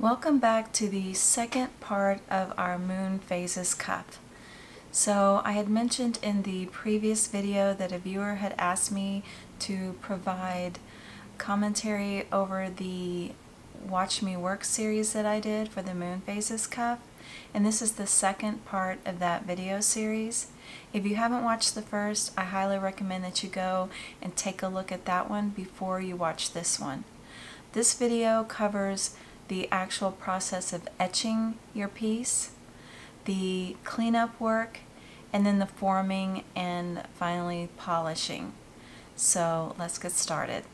Welcome back to the second part of our Moon Phases Cuff. So I had mentioned in the previous video that a viewer had asked me to provide commentary over the Watch Me Work series that I did for the Moon Phases Cuff and this is the second part of that video series. If you haven't watched the first, I highly recommend that you go and take a look at that one before you watch this one. This video covers the actual process of etching your piece, the cleanup work, and then the forming and finally polishing. So let's get started.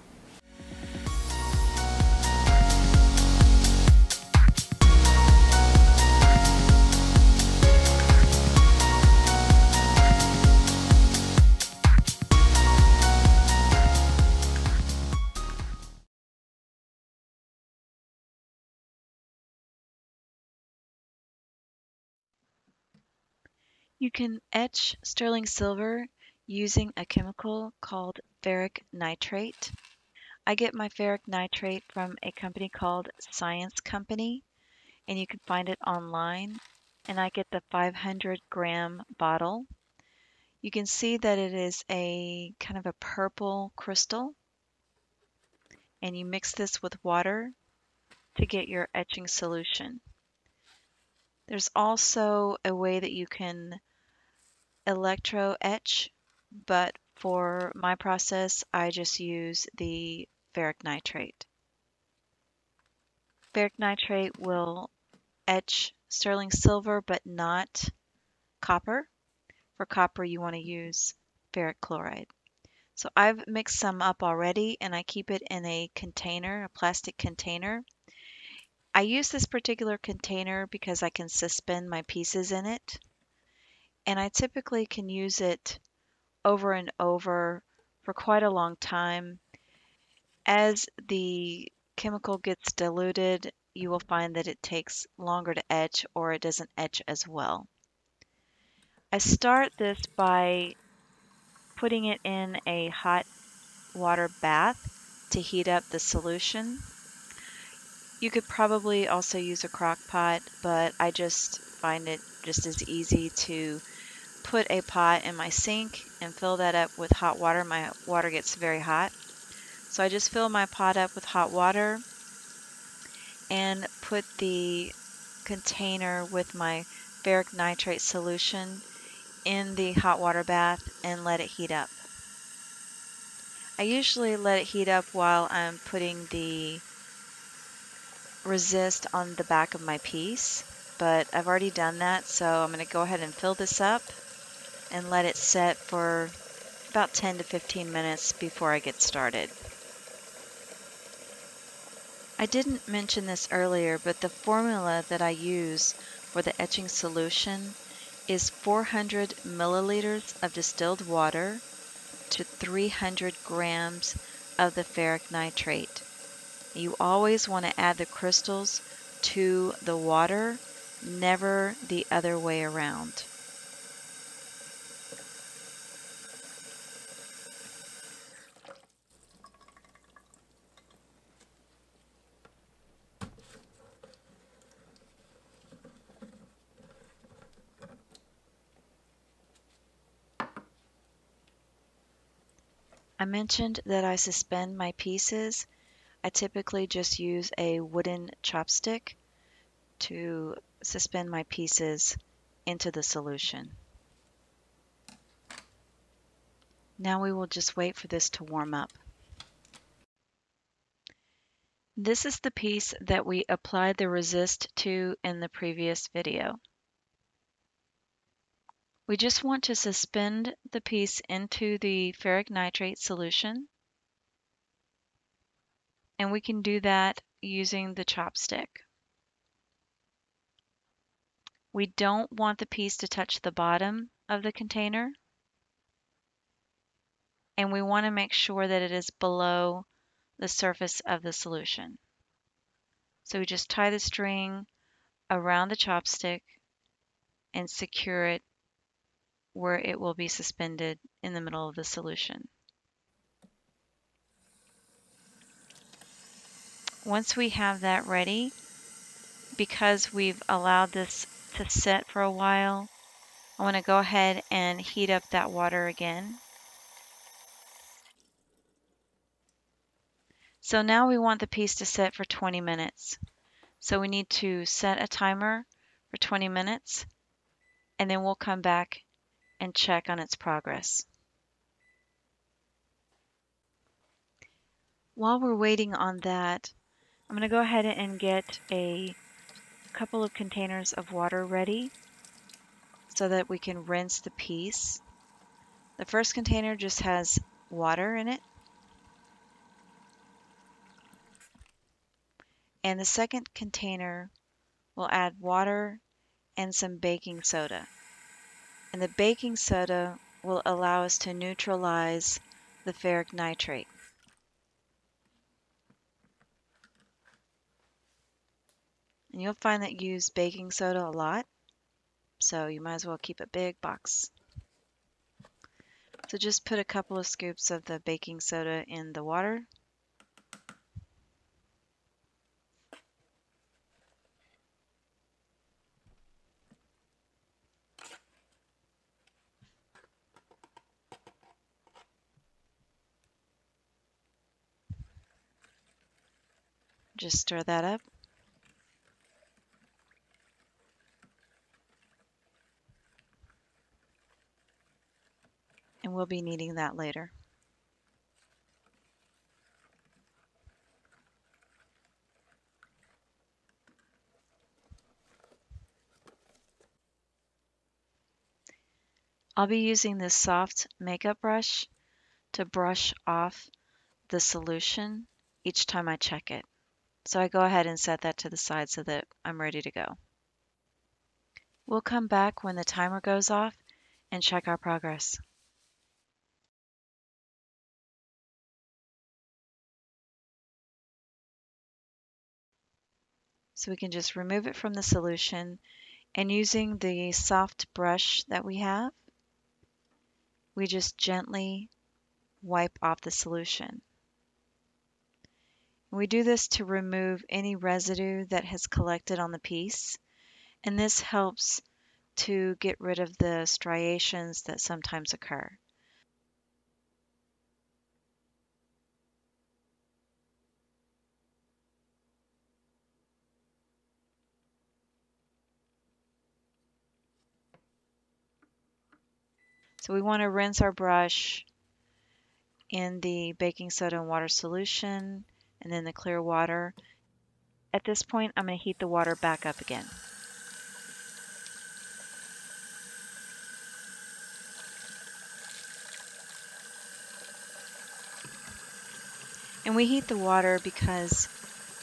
You can etch sterling silver using a chemical called ferric nitrate. I get my ferric nitrate from a company called Science Company, and you can find it online. And I get the 500 gram bottle. You can see that it is a kind of a purple crystal. And you mix this with water to get your etching solution. There's also a way that you can electro etch, but for my process, I just use the ferric nitrate. Ferric nitrate will etch sterling silver, but not copper. For copper, you want to use ferric chloride. So I've mixed some up already and I keep it in a container, a plastic container. I use this particular container because I can suspend my pieces in it and I typically can use it over and over for quite a long time. As the chemical gets diluted, you will find that it takes longer to etch or it doesn't etch as well. I start this by putting it in a hot water bath to heat up the solution. You could probably also use a crock pot, but I just find it just as easy to put a pot in my sink and fill that up with hot water. My water gets very hot. So I just fill my pot up with hot water and put the container with my ferric nitrate solution in the hot water bath and let it heat up. I usually let it heat up while I'm putting the resist on the back of my piece, but I've already done that, so I'm going to go ahead and fill this up and let it set for about 10 to 15 minutes before I get started. I didn't mention this earlier, but the formula that I use for the etching solution is 400 milliliters of distilled water to 300 grams of the ferric nitrate. You always want to add the crystals to the water, never the other way around. I mentioned that I suspend my pieces. I typically just use a wooden chopstick to suspend my pieces into the solution. Now we will just wait for this to warm up. This is the piece that we applied the resist to in the previous video. We just want to suspend the piece into the ferric nitrate solution. And we can do that using the chopstick. We don't want the piece to touch the bottom of the container. And we want to make sure that it is below the surface of the solution. So we just tie the string around the chopstick and secure it where it will be suspended in the middle of the solution. Once we have that ready, because we've allowed this to set for a while, I want to go ahead and heat up that water again. So now we want the piece to set for 20 minutes. So we need to set a timer for 20 minutes and then we'll come back and check on its progress. While we're waiting on that, I'm going to go ahead and get a couple of containers of water ready so that we can rinse the piece. The first container just has water in it. And the second container will add water and some baking soda. And the baking soda will allow us to neutralize the ferric nitrate. And you'll find that you use baking soda a lot, so you might as well keep a big box. So just put a couple of scoops of the baking soda in the water. Just stir that up. and we'll be needing that later. I'll be using this soft makeup brush to brush off the solution each time I check it. So I go ahead and set that to the side so that I'm ready to go. We'll come back when the timer goes off and check our progress. So we can just remove it from the solution and using the soft brush that we have, we just gently wipe off the solution. We do this to remove any residue that has collected on the piece, and this helps to get rid of the striations that sometimes occur. So we want to rinse our brush in the baking soda and water solution and then the clear water. At this point, I'm going to heat the water back up again. And we heat the water because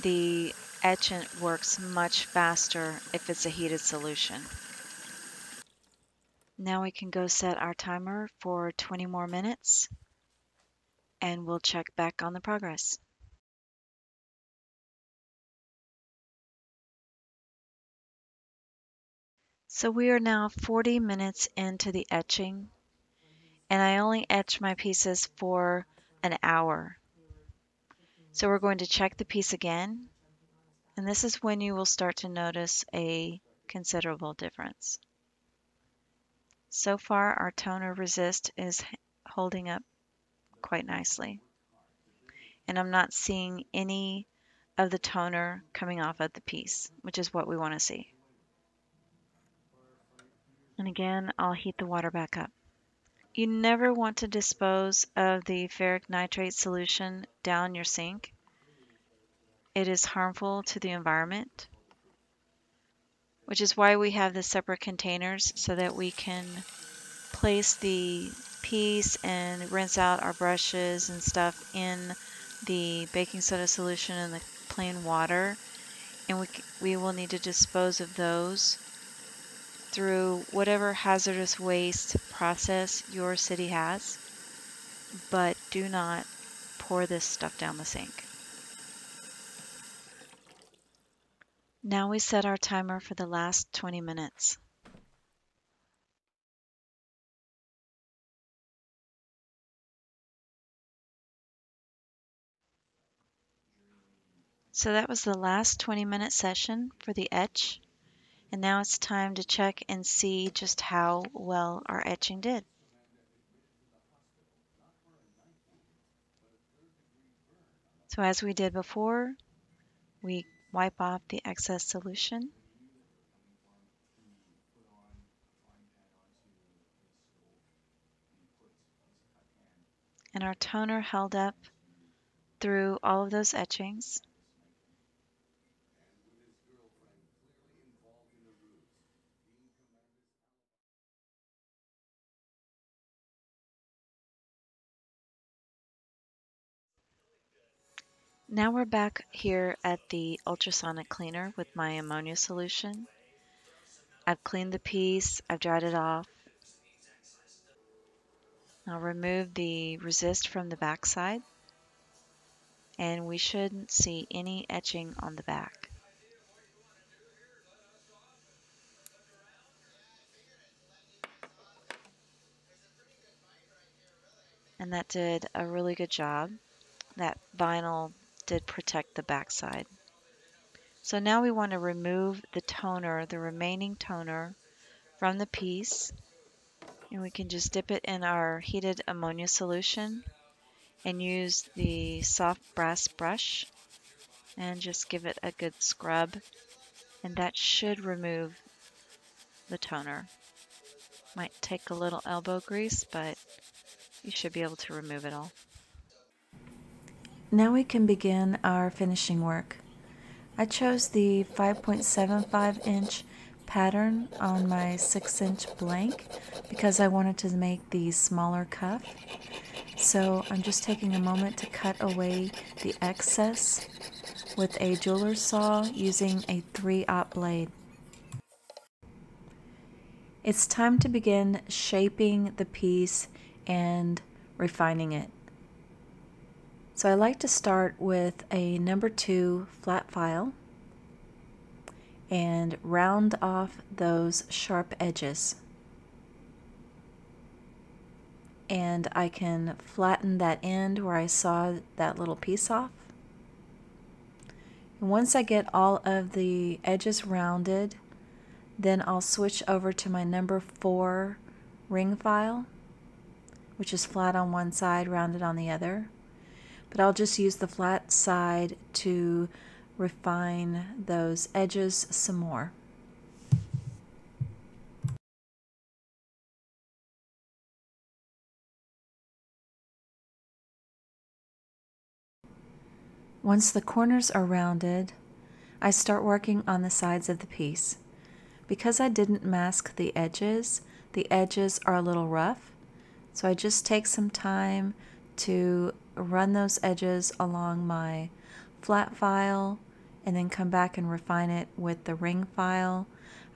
the etchant works much faster if it's a heated solution. Now we can go set our timer for 20 more minutes and we'll check back on the progress. So we are now 40 minutes into the etching and I only etch my pieces for an hour. So we're going to check the piece again and this is when you will start to notice a considerable difference. So far our toner resist is holding up quite nicely. And I'm not seeing any of the toner coming off of the piece, which is what we want to see. And again, I'll heat the water back up. You never want to dispose of the ferric nitrate solution down your sink. It is harmful to the environment which is why we have the separate containers so that we can place the piece and rinse out our brushes and stuff in the baking soda solution and the plain water and we, we will need to dispose of those through whatever hazardous waste process your city has but do not pour this stuff down the sink. Now we set our timer for the last 20 minutes. So that was the last 20 minute session for the etch. And now it's time to check and see just how well our etching did. So as we did before, we wipe off the excess solution. And our toner held up through all of those etchings. Now we're back here at the ultrasonic cleaner with my ammonia solution. I've cleaned the piece, I've dried it off. I'll remove the resist from the back side and we shouldn't see any etching on the back. And that did a really good job. That vinyl did protect the backside. So now we want to remove the toner, the remaining toner from the piece. And we can just dip it in our heated ammonia solution and use the soft brass brush and just give it a good scrub. And that should remove the toner. Might take a little elbow grease, but you should be able to remove it all. Now we can begin our finishing work. I chose the 5.75 inch pattern on my 6 inch blank because I wanted to make the smaller cuff. So I'm just taking a moment to cut away the excess with a jeweler's saw using a 3-aught blade. It's time to begin shaping the piece and refining it. So I like to start with a number two flat file and round off those sharp edges. And I can flatten that end where I saw that little piece off. And once I get all of the edges rounded, then I'll switch over to my number four ring file, which is flat on one side, rounded on the other but I'll just use the flat side to refine those edges some more. Once the corners are rounded, I start working on the sides of the piece. Because I didn't mask the edges, the edges are a little rough, so I just take some time to run those edges along my flat file and then come back and refine it with the ring file.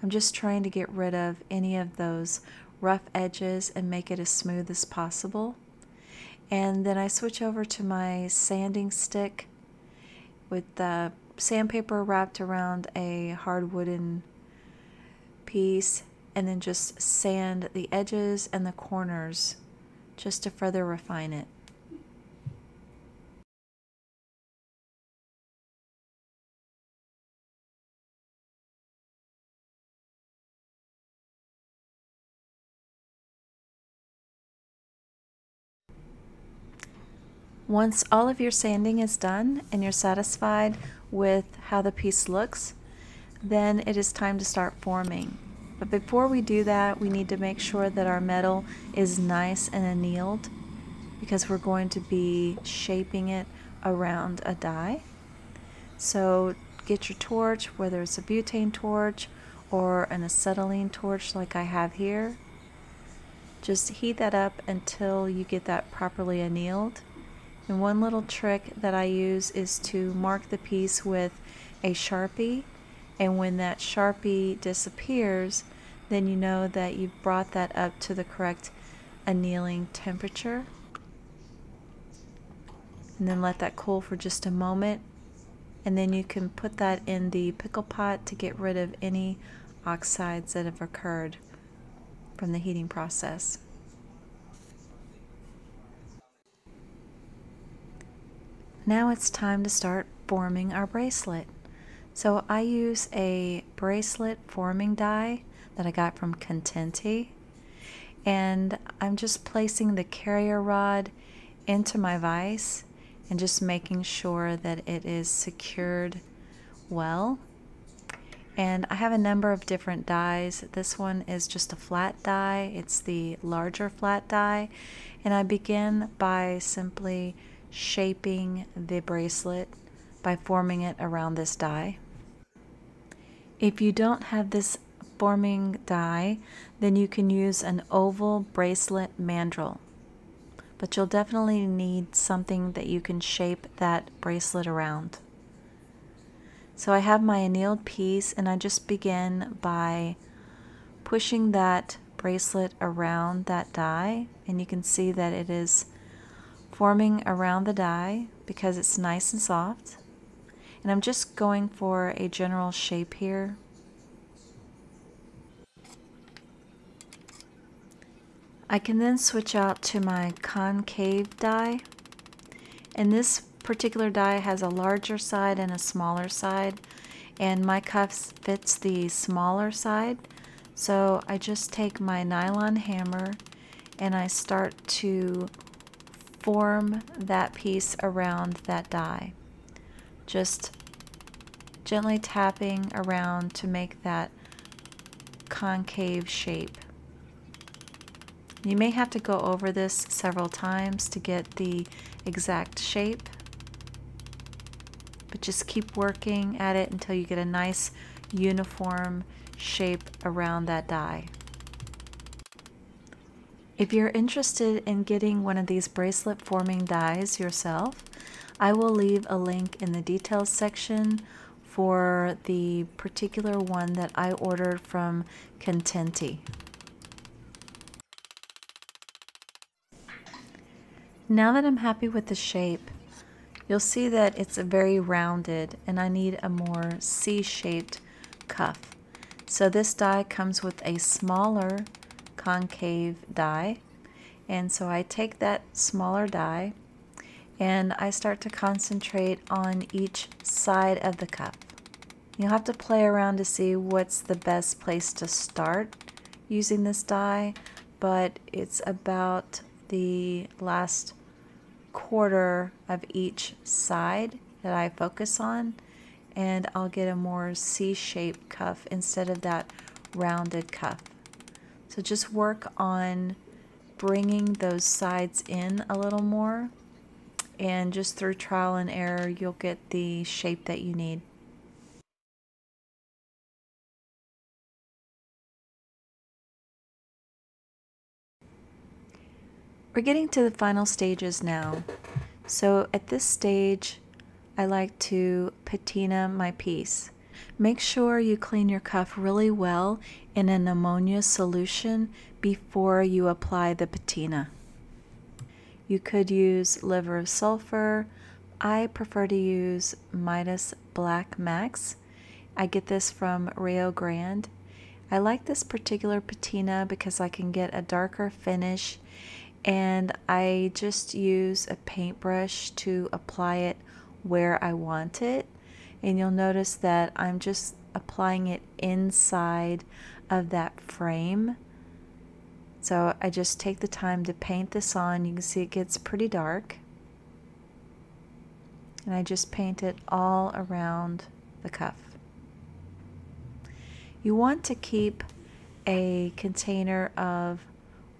I'm just trying to get rid of any of those rough edges and make it as smooth as possible. And then I switch over to my sanding stick with the sandpaper wrapped around a hard wooden piece and then just sand the edges and the corners just to further refine it. Once all of your sanding is done and you're satisfied with how the piece looks, then it is time to start forming. But before we do that, we need to make sure that our metal is nice and annealed because we're going to be shaping it around a die. So get your torch, whether it's a butane torch or an acetylene torch like I have here. Just heat that up until you get that properly annealed. And one little trick that I use is to mark the piece with a Sharpie. And when that Sharpie disappears, then you know that you've brought that up to the correct annealing temperature. And then let that cool for just a moment. And then you can put that in the pickle pot to get rid of any oxides that have occurred from the heating process. Now it's time to start forming our bracelet. So I use a bracelet forming die that I got from Contenti and I'm just placing the carrier rod into my vise and just making sure that it is secured well. And I have a number of different dies. This one is just a flat die. It's the larger flat die. And I begin by simply shaping the bracelet by forming it around this die. If you don't have this forming die, then you can use an oval bracelet mandrel. But you'll definitely need something that you can shape that bracelet around. So I have my annealed piece and I just begin by pushing that bracelet around that die and you can see that it is forming around the die because it's nice and soft. And I'm just going for a general shape here I can then switch out to my concave die. And this particular die has a larger side and a smaller side. And my cuff fits the smaller side. So I just take my nylon hammer and I start to form that piece around that die. Just gently tapping around to make that concave shape. You may have to go over this several times to get the exact shape, but just keep working at it until you get a nice uniform shape around that die. If you're interested in getting one of these bracelet forming dies yourself, I will leave a link in the details section for the particular one that I ordered from Contenti. Now that I'm happy with the shape, you'll see that it's a very rounded and I need a more C-shaped cuff. So this die comes with a smaller concave die and so I take that smaller die and I start to concentrate on each side of the cuff. You'll have to play around to see what's the best place to start using this die, but it's about the last quarter of each side that I focus on and I'll get a more C-shaped cuff instead of that rounded cuff. So just work on bringing those sides in a little more and just through trial and error you'll get the shape that you need. We're getting to the final stages now. So at this stage, I like to patina my piece. Make sure you clean your cuff really well in an ammonia solution before you apply the patina. You could use liver of sulfur. I prefer to use Midas Black Max. I get this from Rio Grande. I like this particular patina because I can get a darker finish and I just use a paintbrush to apply it where I want it and you'll notice that I'm just applying it inside of that frame. So I just take the time to paint this on. You can see it gets pretty dark. And I just paint it all around the cuff. You want to keep a container of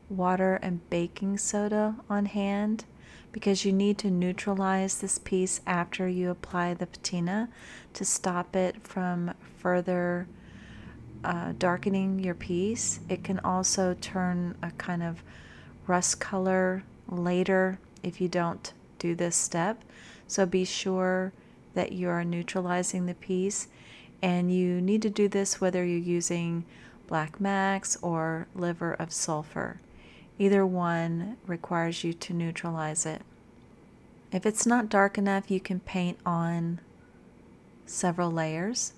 water and baking soda on hand because you need to neutralize this piece after you apply the patina to stop it from further uh, darkening your piece. It can also turn a kind of rust color later if you don't do this step. So be sure that you are neutralizing the piece and you need to do this whether you're using Black Max or liver of sulfur. Either one requires you to neutralize it. If it's not dark enough, you can paint on several layers.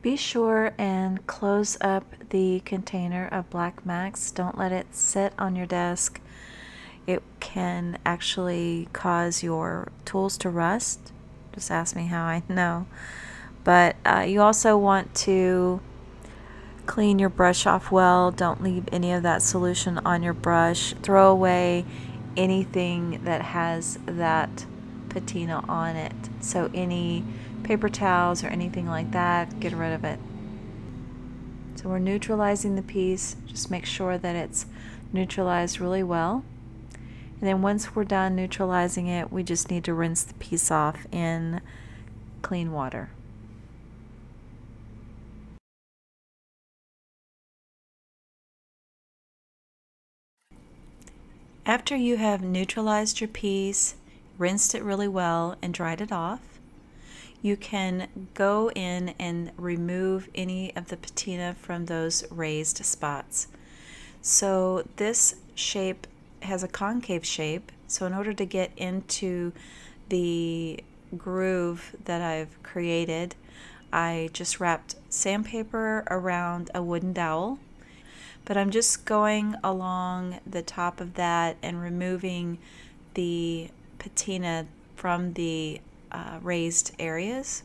Be sure and close up the container of Black Max. Don't let it sit on your desk. It can actually cause your tools to rust. Just ask me how I know. But uh, you also want to clean your brush off well. Don't leave any of that solution on your brush. Throw away anything that has that patina on it. So any paper towels or anything like that, get rid of it. So we're neutralizing the piece. Just make sure that it's neutralized really well. And then once we're done neutralizing it, we just need to rinse the piece off in clean water. After you have neutralized your piece, rinsed it really well, and dried it off, you can go in and remove any of the patina from those raised spots. So this shape has a concave shape. So in order to get into the groove that I've created, I just wrapped sandpaper around a wooden dowel. But I'm just going along the top of that and removing the patina from the uh, raised areas.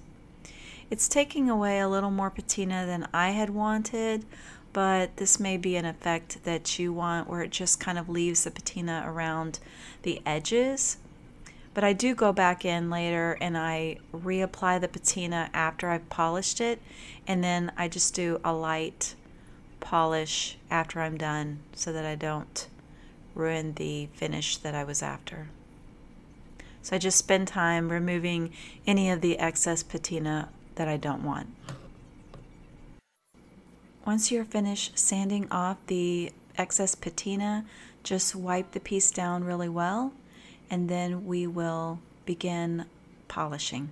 It's taking away a little more patina than I had wanted, but this may be an effect that you want where it just kind of leaves the patina around the edges. But I do go back in later and I reapply the patina after I've polished it and then I just do a light polish after I'm done so that I don't ruin the finish that I was after. So I just spend time removing any of the excess patina that I don't want. Once you're finished sanding off the excess patina, just wipe the piece down really well and then we will begin polishing.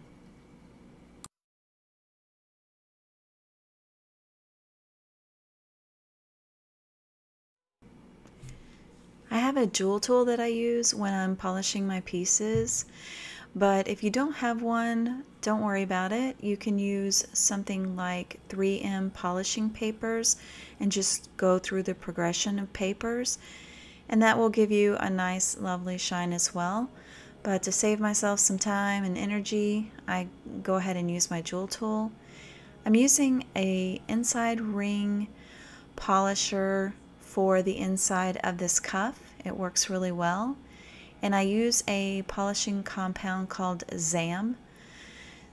I have a JoolTool that I use when I'm polishing my pieces. But if you don't have one, don't worry about it. You can use something like 3M polishing papers and just go through the progression of papers. And that will give you a nice, lovely shine as well. But to save myself some time and energy, I go ahead and use my JoolTool. I'm using a inside ring polisher for the inside of this cuff. It works really well and I use a polishing compound called ZAM.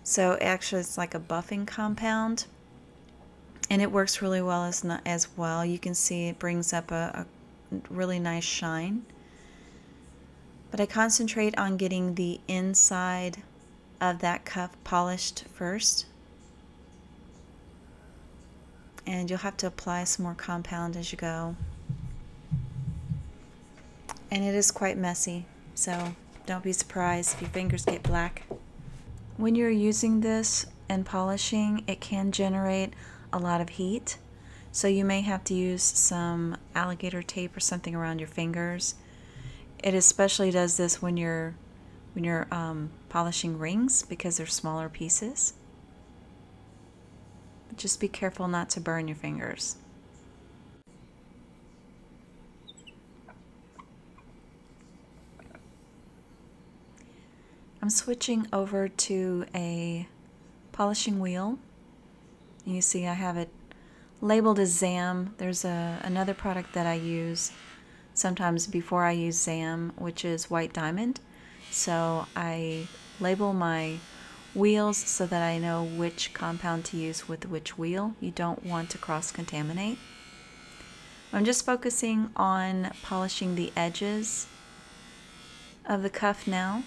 So actually it's like a buffing compound and it works really well as, as well. You can see it brings up a, a really nice shine. But I concentrate on getting the inside of that cuff polished first. And you'll have to apply some more compound as you go. And it is quite messy so don't be surprised if your fingers get black. When you're using this and polishing, it can generate a lot of heat. So you may have to use some alligator tape or something around your fingers. It especially does this when you're when you're um, polishing rings because they're smaller pieces. Just be careful not to burn your fingers. I'm switching over to a polishing wheel. You see I have it labeled as ZAM. There's a, another product that I use sometimes before I use ZAM, which is White Diamond. So I label my wheels so that I know which compound to use with which wheel. You don't want to cross-contaminate. I'm just focusing on polishing the edges of the cuff now.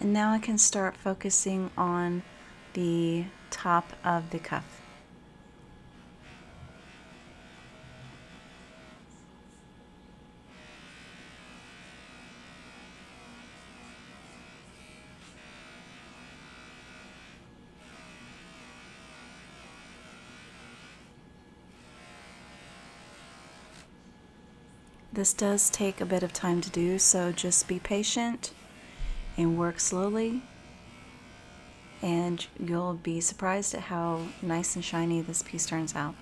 And now I can start focusing on the top of the cuff. This does take a bit of time to do, so just be patient and work slowly and you'll be surprised at how nice and shiny this piece turns out.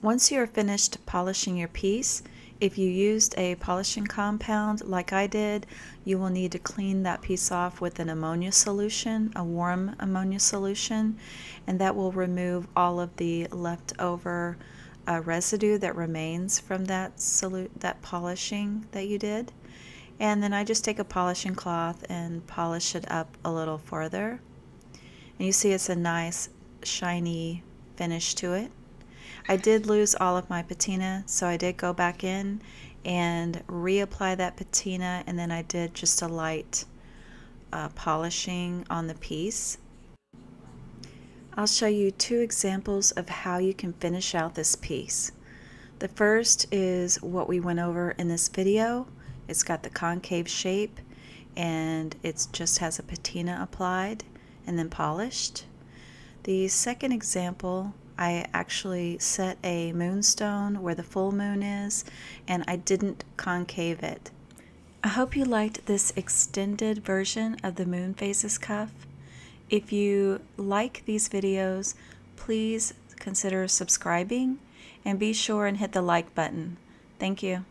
Once you're finished polishing your piece, if you used a polishing compound like I did, you will need to clean that piece off with an ammonia solution, a warm ammonia solution, and that will remove all of the leftover uh, residue that remains from that that polishing that you did. And then I just take a polishing cloth and polish it up a little further. And you see it's a nice shiny finish to it. I did lose all of my patina, so I did go back in and reapply that patina, and then I did just a light uh, polishing on the piece. I'll show you two examples of how you can finish out this piece. The first is what we went over in this video. It's got the concave shape and it just has a patina applied and then polished. The second example I actually set a moonstone where the full moon is and I didn't concave it. I hope you liked this extended version of the moon phases cuff. If you like these videos, please consider subscribing and be sure and hit the like button. Thank you.